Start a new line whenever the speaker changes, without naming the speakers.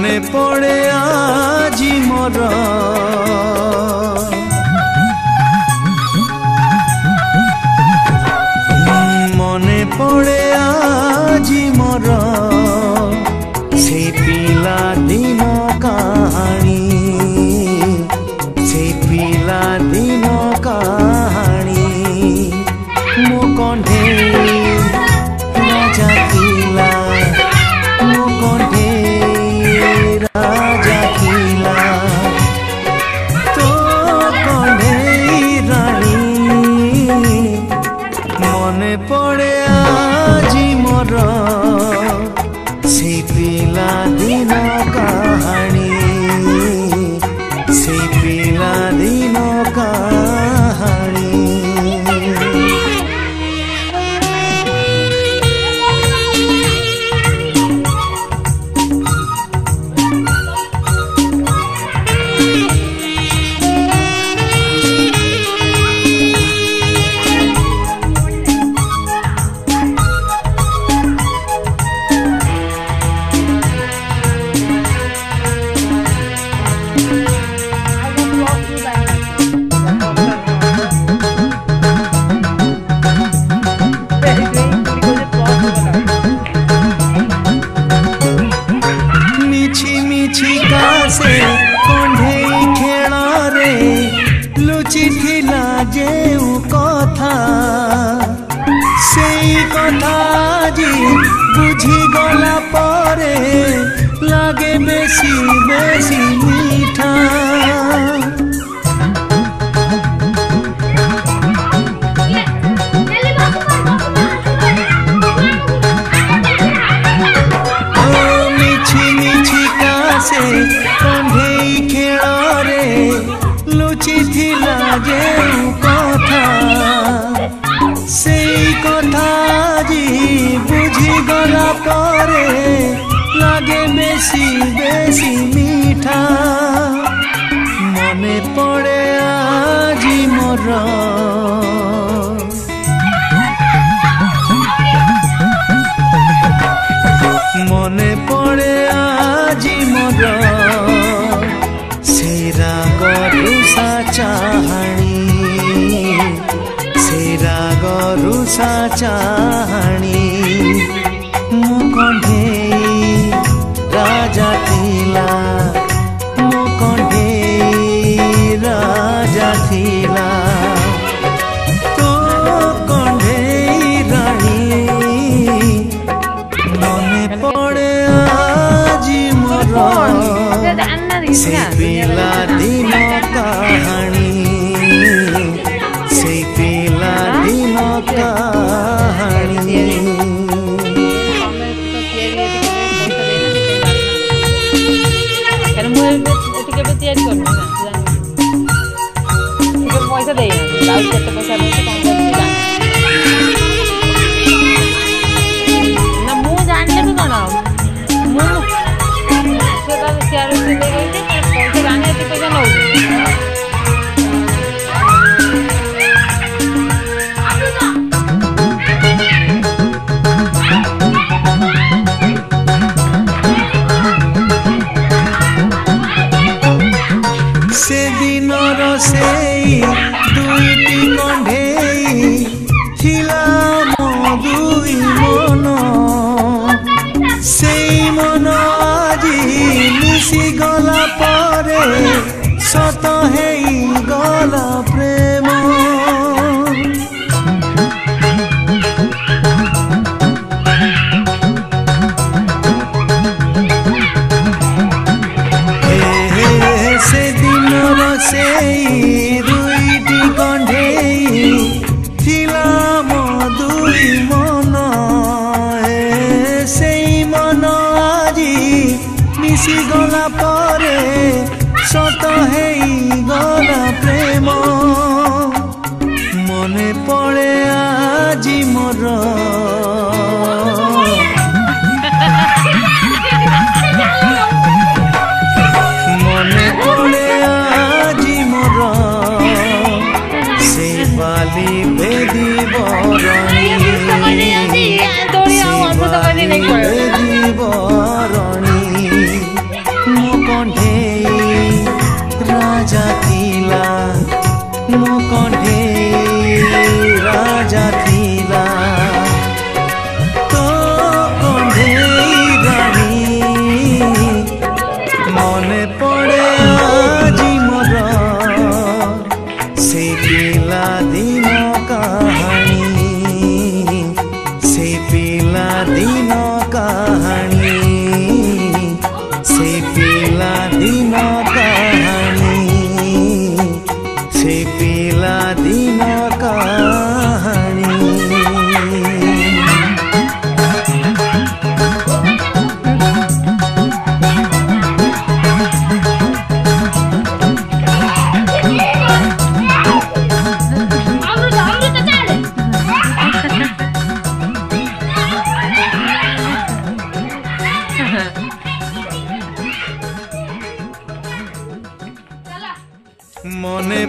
মনে পড়ে আজি মরণ। जे कथा। से कथा जी बुझी गला परे लगे बेसी बेसी মনে পড়ে আজি মরণ।
ସେ ପିଲା
ଦିନ କାହାଣୀ ସେ ପିଲା ଦିନ କାହାଣୀ
কেবে তৈরি করবে না পয়সা দেয় না
শত হেই গলা প্রেম। সেদিনর সেই দুইটি কণ্ঠে ছিলাম দুই মন। সেই মরণ পিলা দিন करने